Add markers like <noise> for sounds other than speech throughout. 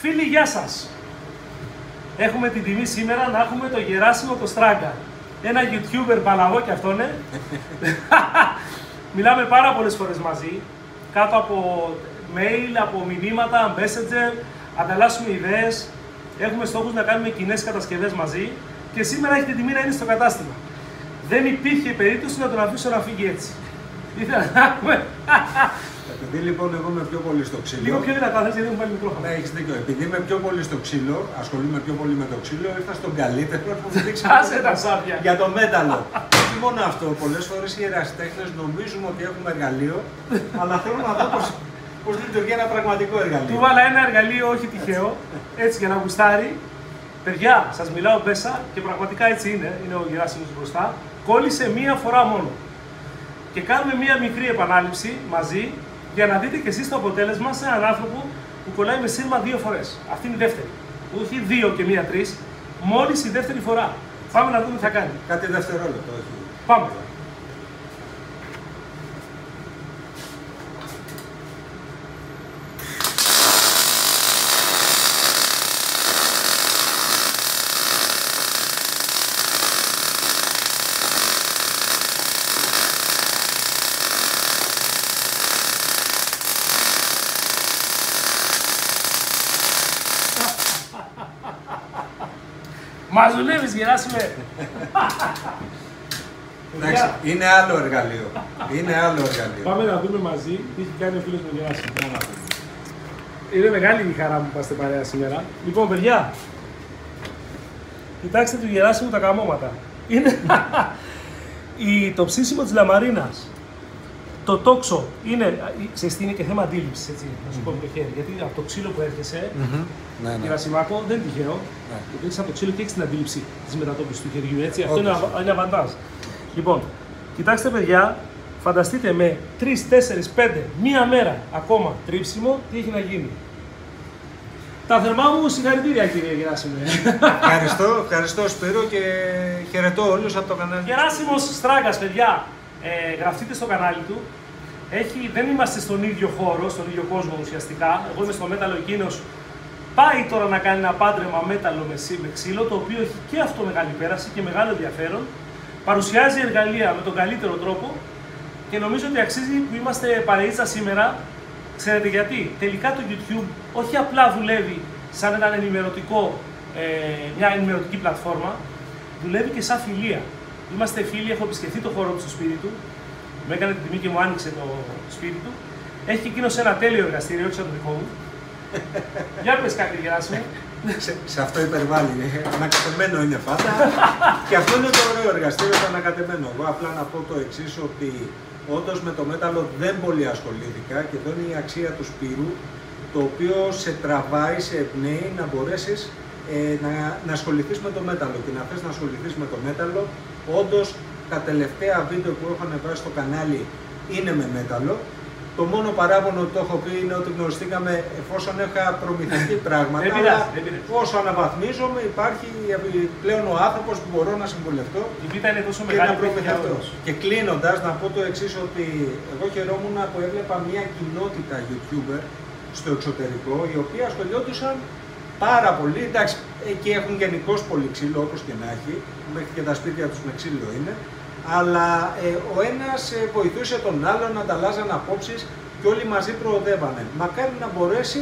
Φίλοι, γεια σας. Έχουμε την τιμή σήμερα να έχουμε το Γεράσιμο το Στράγκα. Ένα YouTuber παλαβό και αυτό είναι. <laughs> Μιλάμε πάρα πολλές φορές μαζί, κάτω από mail, από μηνύματα, messenger, ανταλλάσσουμε ιδέες, έχουμε στόχους να κάνουμε κοινές κατασκευές μαζί και σήμερα έχει την τιμή να είναι στο κατάστημα. Δεν υπήρχε περίπτωση να τον αφήσω να φύγει έτσι. Ήθελα να έχουμε. <laughs> Επειδή λοιπόν εγώ είμαι πιο πολύ στο ξύλο. Λίγο πιο δυνατά, θες, γιατί έχουμε πάλι μικρόφωνο. Ναι, έχεις δίκιο. Επειδή είμαι πιο πολύ στο ξύλο, ασχολούμαι πιο πολύ με το ξύλο, ήρθα στον καλύτερο που μου δείξει <laughs> Άσε τα σάπια. για το μέταλλο. Όχι μόνο αυτό, πολλές φορές οι ερασιτέχνες νομίζουμε ότι έχουμε εργαλείο, αλλά θέλουν να δω πώς λειτουργεί ένα πραγματικό Του εργαλείο. βάλα ένα εργαλείο όχι τυχαίο, έτσι για να γουστάρει. Παιδιά, σας μιλάω μπέσα και πραγματικά έτσι είναι, είναι ο Γεράσιμος μπροστά. Κόλλησε μία φορά μόνο. Και κάνουμε μία μικρή επανάληψη μαζί για να δείτε και εσείς το αποτέλεσμα σε έναν άνθρωπο που κολλάει με σύρμα δύο φορές. Αυτή είναι η δεύτερη. Όχι δύο και μία τρεις, μόλις η δεύτερη φορά. Πάμε να δούμε τι θα κάνει. Κάτι δευτερόλεπτο, όχι. Πάμε. Μα δουλεύει, Γεράσιμε. Εντάξει, είναι άλλο εργαλείο. Είναι άλλο εργαλείο. Πάμε να δούμε μαζί τι έχει κάνει ο φίλος μου Γεράσιμο. Είναι μεγάλη η χαρά μου που είμαστε παρέα σήμερα. Λοιπόν, παιδιά, κοιτάξτε του Γεράσιμου τα καμώματα. Είναι <laughs> η, το ψήσιμο της λαμαρίνας. Το τόξο είναι, ξέρεις τι είναι και θέμα αντίληψης, έτσι, να σου πω με το χέρι. Γιατί από το ξύλο που έρχεσαι, Μμμ. Ναι, ναι. Γερασιμάκο, δεν είναι τυχαίο. Ναι. Γιατί έχεις από το ξύλο και έχεις την αντίληψη της μετατόπισης του χεριού, έτσι. Αυτό είναι, Όντως. αβα- είναι αβαντάζ. Λοιπόν, κοιτάξτε παιδιά, φανταστείτε με 3, 4, 5, μία μέρα ακόμα τρίψιμο, τι έχει να γίνει. Τα θερμά μου συγχαρητήρια κύριε Γεράσιμο. Ευχαριστώ, ευχαριστώ Σπύρο και χαιρετώ όλους από το κανάλι. Γεράσιμος Στράγκας, παιδιά, ε, γραφτείτε στο κανάλι του. Έχει, δεν είμαστε στον ίδιο χώρο, στον ίδιο κόσμο ουσιαστικά. Εγώ είμαι στο μέταλλο, εκείνος πάει τώρα να κάνει ένα πάντρεμα μέταλλο με, σι- με ξύλο, το οποίο έχει και αυτό μεγάλη πέραση και μεγάλο ενδιαφέρον. Παρουσιάζει εργαλεία με τον καλύτερο τρόπο και νομίζω ότι αξίζει που είμαστε παρεΐτσα σήμερα. Ξέρετε γιατί; Τελικά το YouTube όχι απλά δουλεύει σαν ένα ενημερωτικό, ε, μια ενημερωτική πλατφόρμα, δουλεύει και σαν φιλία. Είμαστε φίλοι, έχω επισκεφθεί το χώρο του στο σπίτι του, μου έκανε την τιμή και μου άνοιξε το σπίτι του. Έχει και εκείνος ένα τέλειο εργαστήριο, όχι σαν το δικό μου. <laughs> Για πες κάτι, Γεράσιμο. σε, σε αυτό υπερβάλλει. Ε, Ανακατεμένο είναι πάντα. και αυτό είναι το ωραίο εργαστήριο, το ανακατεμένο. Εγώ απλά να πω το εξής ότι όντως με το μέταλλο δεν πολύ ασχολήθηκα και εδώ είναι η αξία του Σπύρου, το οποίο σε τραβάει, σε εμπνέει να μπορέσεις ε, να, να ασχοληθείς με το μέταλλο και να θες να ασχοληθείς με το μέταλλο. Όντως τα τελευταία βίντεο που έχω ανεβάσει στο κανάλι είναι με μέταλλο. Το μόνο παράπονο που το έχω πει είναι ότι γνωριστήκαμε εφόσον είχα προμηθευτεί πράγματα. Δεν πειράζει, αλλά δεν πειράζει. Όσο αναβαθμίζομαι, υπάρχει πλέον ο άνθρωπος που μπορώ να συμβουλευτώ Η β' είναι τόσο και μεγάλη να που έχει για προμηθευτώ. όλους. Και κλείνοντας, να πω το εξής: ότι εγώ χαιρόμουν που έβλεπα μια κοινότητα YouTuber στο εξωτερικό, οι οποίοι ασχολιόντουσαν πάρα πολύ. Εντάξει, εκεί έχουν γενικώ πολύ ξύλο, όπως και να έχει. Μέχρι και τα σπίτια τους με ξύλο είναι. Αλλά ε, ο ένας βοηθούσε τον άλλον, ανταλλάζαν απόψεις και όλοι μαζί προοδεύανε. Μακάρι να μπορέσει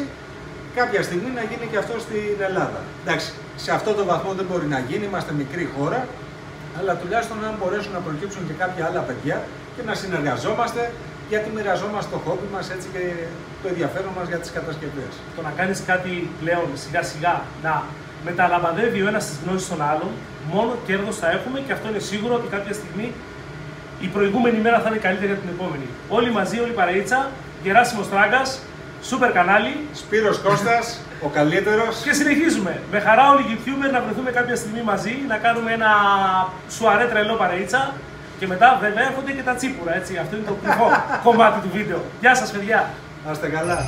κάποια στιγμή να γίνει και αυτό στην Ελλάδα. Εντάξει, σε αυτό το βαθμό δεν μπορεί να γίνει, είμαστε μικρή χώρα, αλλά τουλάχιστον αν μπορέσουν να προκύψουν και κάποια άλλα παιδιά και να συνεργαζόμαστε, γιατί μοιραζόμαστε το χόμπι μας έτσι και το ενδιαφέρον μας για τις κατασκευές. Το να κάνεις κάτι πλέον σιγά σιγά να μεταλαμπαδεύει ο ένας τις γνώσεις των άλλων, μόνο κέρδος θα έχουμε και αυτό είναι σίγουρο ότι κάποια στιγμή η προηγούμενη μέρα θα είναι καλύτερη από την επόμενη. Όλοι μαζί, όλη η παρεΐτσα, Γεράσιμος Τράγκας, σούπερ κανάλι Σπύρος Κώστας, ο καλύτερος. και συνεχίζουμε. Με χαρά όλοι οι YouTuber να βρεθούμε κάποια στιγμή μαζί, να κάνουμε ένα σουαρέ τρελό παρεΐτσα και μετά βέβαια έρχονται και τα τσίπουρα, έτσι. Αυτό είναι το κρυφό κομμάτι του βίντεο. Γεια σας παιδιά! Να είστε καλά.